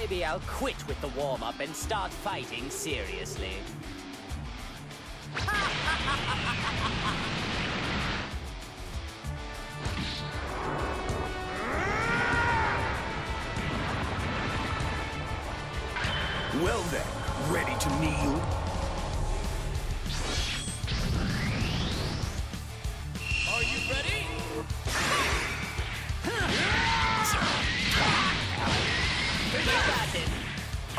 Maybe I'll quit with the warm-up and start fighting seriously. Well then, ready to kneel?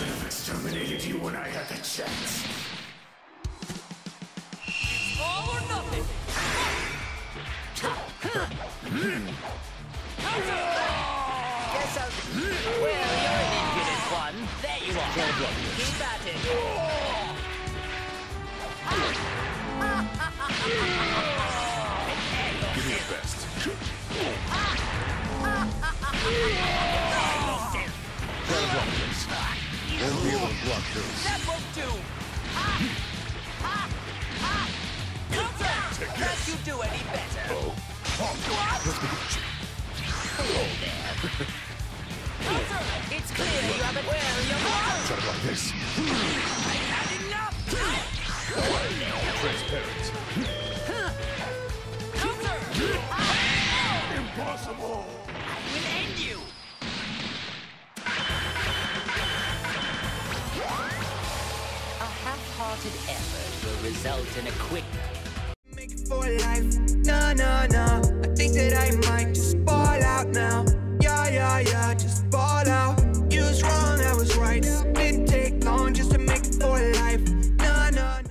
should have exterminated you when I had the chance. All or nothing. Guess I'll... Well, you're an impudent one. Ah. There you are. Keep at it. Ah. Ah. Those. That won't do. Can't you do any better? Oh. Counter! It's clear you haven't... Well, you're... Try block this. Had enough! Transparent. Counter! Impossible! Will concerted effort will result in a quick... Make it for life, no, no, no I think that I might just fall out now. Yeah, yeah, yeah, just fall out. You was wrong, I was right.